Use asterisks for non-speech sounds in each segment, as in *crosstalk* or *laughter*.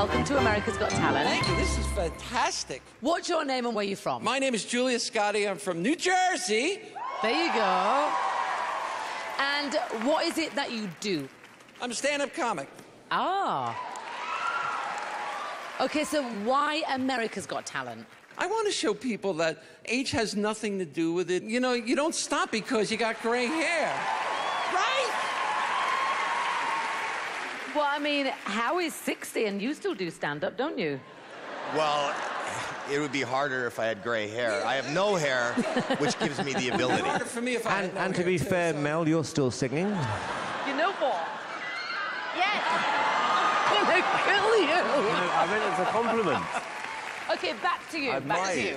welcome to America's Got Talent. Thank you. This is fantastic. What's your name and where you from? My name is Julia Scotti. I'm from New Jersey. There you go. And what is it that you do? I'm a stand-up comic. Ah. Okay, so why America's Got Talent? I want to show people that age has nothing to do with it. You know, you don't stop because you got gray hair. Right? Well, I mean, how is 60 and you still do stand up, don't you? Well, it would be harder if I had gray hair. I have no hair, which gives me the ability. Harder for me if I And, no and to be too, fair, so- Mel, you're still singing. You know what? Yes. *laughs* I'm gonna kill you. I mean, it's a compliment. Okay, back to you. I Back to you.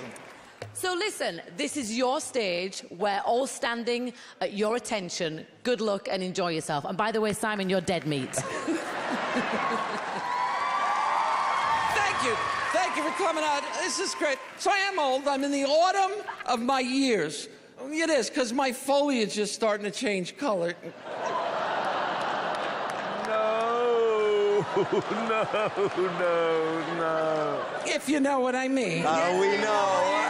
You. So listen, this is your stage. We're all standing at your attention. Good luck and enjoy yourself. And by the way, Simon, you're dead meat. *laughs* Thank you. Thank you for coming out. This is great. So I am old. I'm in the autumn of my years. It is, because my foliage is starting to change color. No, *laughs* no, no, no. If you know what I mean. Oh, we know.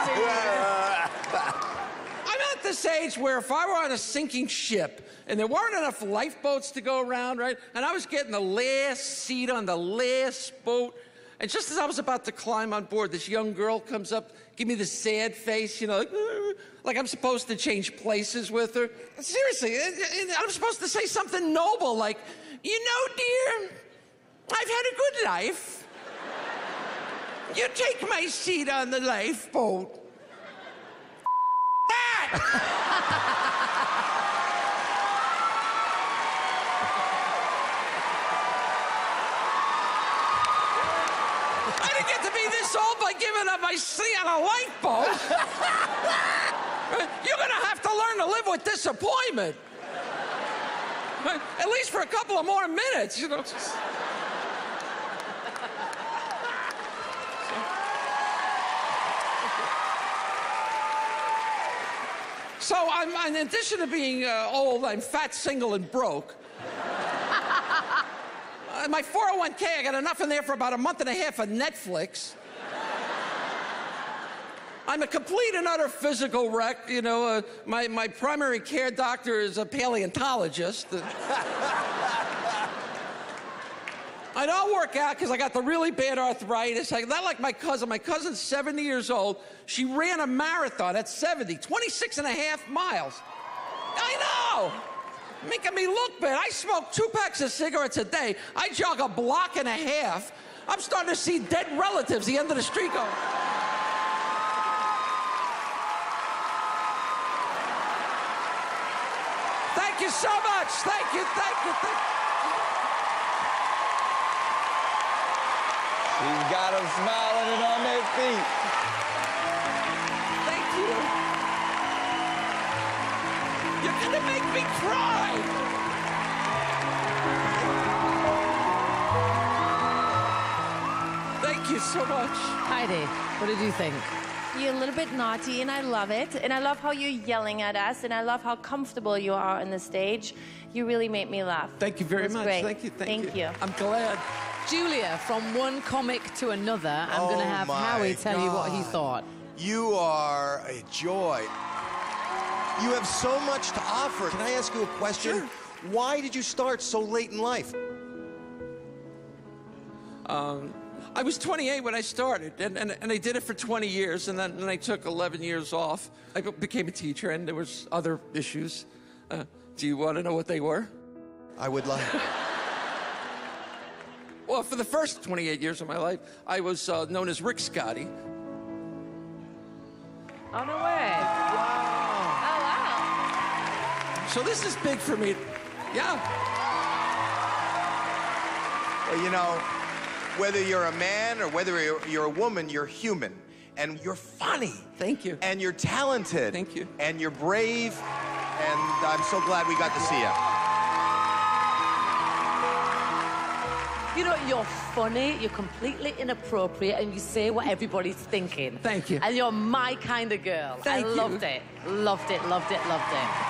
I'm at this age where if I were on a sinking ship and there weren't enough lifeboats to go around, right? And I was getting the last seat on the last boat. And just as I was about to climb on board, this young girl comes up, give me the sad face, you know, like, "Uh," like I'm supposed to change places with her. Seriously, uh, uh, I'm supposed to say something noble like, you know, dear, I've had a good life. You take my seat on the lifeboat. I didn't get to be this old by giving up my seat on a lifeboat. You're gonna have to learn to live with disappointment. At least for a couple of more minutes, you know. So I'm, in addition to being uh, old, I'm fat, single, and broke. *laughs* Uh, my 401k, I got enough in there for about a month and a half of Netflix. I'm a complete and utter physical wreck. You know, uh, my, my primary care doctor is a paleontologist. *laughs* I don't work out because I got the really bad arthritis. I, not like my cousin. My cousin's 70 years old. She ran a marathon at 70, 26 and a half miles. I know! Making me look bad. I smoke two packs of cigarettes a day. I jog a block and a half. I'm starting to see dead relatives the end of the street going. Thank you so much. Thank you, thank you, thank you. She's got them smiling and on their feet. Thank you. You're gonna make me cry. Thank you so much. Heidi, what did you think? You're a little bit naughty, and I love it. And I love how you're yelling at us, and I love how comfortable you are on the stage. You really made me laugh. Thank you very much. great. Thank you. Thank, Thank you. I'm glad. Julia, from one comic to another, I'm going to Oh have my Howie tell you what he thought. You are a joy. You have so much to offer. Can I ask you a question? Sure. Why did you start so late in life? Um, I was 28 when I started, and, and, and I did it for 20 years, and then and I took 11 years off. I became a teacher, and there was other issues. Uh, do you want to know what they were? I would like. *laughs* Well, for the first 28 years of my life, I was uh, known as Rick Scotti. On the way. Wow. Oh, wow. So this is big for me. Yeah. Well, you know, whether you're a man or whether you're, you're a woman, you're human. And you're funny. Thank you. And you're talented. Thank you. And you're brave. And I'm so glad we got to see you. You know, you're funny, you're completely inappropriate, and you say what everybody's thinking. Thank you. And you're my kind of girl. Thank I you. loved it. Loved it, loved it, loved it.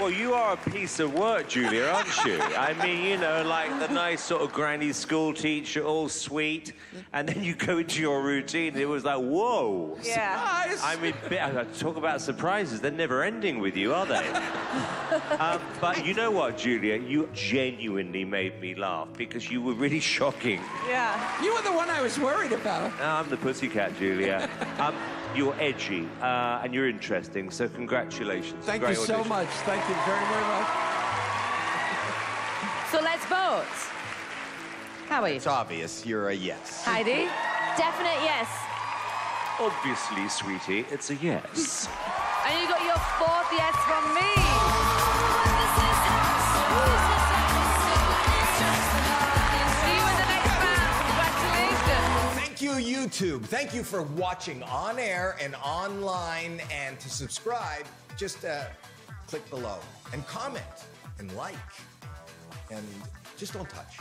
Well, you are a piece of work, Julia, aren't you? I mean, you know, like the nice sort of granny school teacher, all sweet, and then you go into your routine, it was like, whoa. Yeah. Surprise. I mean, bi- I talk about surprises. They're never ending with you, are they? um, but you know what, Julia? You genuinely made me laugh because you were really shocking. Yeah. you were the one I was worried about. I'm the pussycat, Julia. um, you're edgy uh, and you're interesting, so congratulations. Thank Great you so audition. much. Thank you very, very much. *laughs* So let's vote. Howie. It's obvious you're a yes. Heidi. Definite yes. Obviously, sweetie, it's a yes. And you got your fourth yes from me. YouTube. Thank you for watching on air and online. And to subscribe, just uh, click below and comment and like. And just don't touch.